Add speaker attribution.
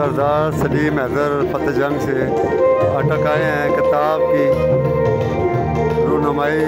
Speaker 1: सरदार सलीम हैदर फतेह जंग से अटक आए हैं किताब की। रूनुमाई